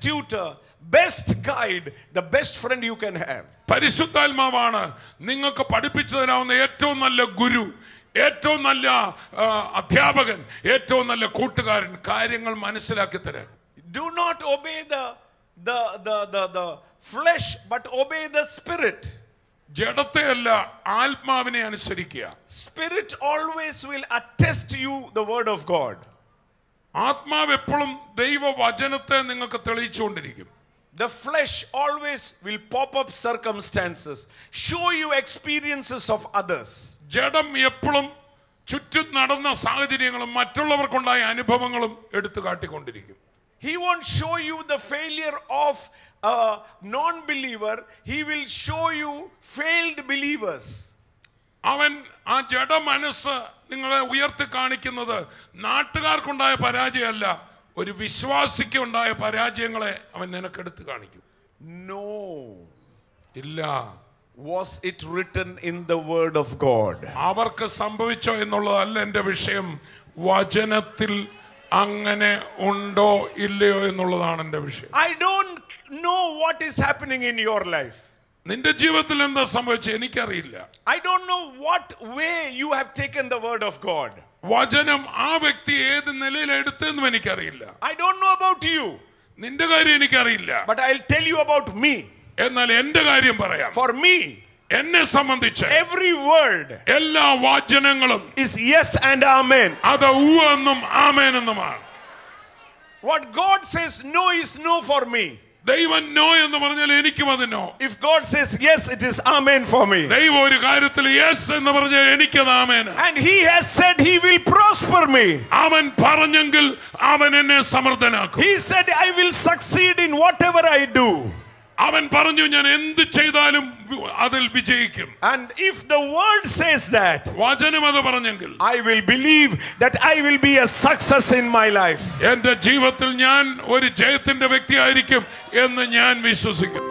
tutor, best guide, the best friend you can have. പരിശുദ്ധാത്മാവാണ് നിങ്ങൾക്ക് പഠിപ്പിച്ചു തരാവുന്ന ഏറ്റവും നല്ല ഗുരു ഏറ്റവും നല്ല ആ, അധ്യാപകൻ ഏറ്റവും നല്ല കൂട്ടുകാരൻ കാര്യങ്ങൾ മനസ്സിലാക്കി തരാൻ Do not obey the, the, the, the, the flesh, but obey the spirit. ജഡത്തെയല്ല ആത്മാവിനെ അനുസരിക്കുക Spirit always will attest you the word of God. ആത്മാവ് എപ്പോഴും ദൈവവചനത്തെ നിങ്ങൾക്ക് തെളിയിച്ചുകൊണ്ടിരിക്കും The flesh always will pop up circumstances, show you experiences of others. ജഡം എപ്പോഴും ചുറ്റും നടന്ന സാഹചര്യങ്ങളും മറ്റുള്ളവർക്കുണ്ടായ അനുഭവങ്ങളും എടുത്തു കാട്ടിക്കൊണ്ടിരിക്കും He won't show you the failure of a non believer, he will show you failed believers. അവൻ ആ ജഡ മനസ്സ് നിങ്ങളെ ഉയർത്തി കാണിക്കുന്നത് നാട്ടുകാർക്കുണ്ടായ പരാജയമല്ല ഒരു വിശ്വാസിക്ക് ഉണ്ടായ പരാജയങ്ങളെ അവൻ നിനക്കെടുത്ത് കാണിക്കും. നോ ഇല്ല. Was it written in the word of God അവർക്ക് സംഭവിച്ചോ എന്നുള്ളതല്ല എന്റെ വിഷയം. വചനത്തിൽ അങ്ങനെ ഉണ്ടോ ഇല്ലയോ എന്നുള്ളതാണ് എന്റെ വിഷയം. I don't know what is happening in your life. നിന്റെ ജീവിതത്തിൽ എന്താ സംഭവിച്ചത് എനിക്കറിയില്ല I don't know what way you have taken the word of God. വചനം ആ വ്യക്തി ഏത് നിലയിൽ എടുത്തെന്നും എനിക്കറിയില്ല I don't know about you, നിന്റെ കാര്യം എനിക്കറിയില്ല but I'll tell you about me. എന്നാൽ എന്റെ കാര്യം പറയാം For me, എന്നെ സംബന്ധിച്ച് every word എല്ലാ വാചനങ്ങളും is yes and amen. അത് ഊ എന്നും ആമേൻ എന്നുമാണ് What God says no is no for me. ദൈവം നോ എന്ന് പറഞ്ഞാൽ എനിക്കും അത് no If God says yes, it is amen for me. ദൈവം ഒരു കാര്യത്തിൽ യെസ് എന്ന് പറഞ്ഞാൽ എനിക്കത് ആമേന് And He has said He will prosper me. അവൻ പറഞ്ഞെങ്കിൽ അവൻ എന്നെ സമർത്ഥനാക്കും He said, I will succeed in whatever I do. അവൻ പറഞ്ഞു ഞാൻ എന്ത് ചെയ്താലും വി- അതിൽ വിജയിക്കും And if the word says that, വചനം അത് പറഞ്ഞെങ്കിൽ I will believe that I will be a success in my life. എന്റെ ജീവിതത്തിൽ ഞാൻ ഒരു ജയത്തിന്റെ വ്യക്തിയായിരിക്കും എന്ന് ഞാൻ വിശ്വസിക്കുന്നു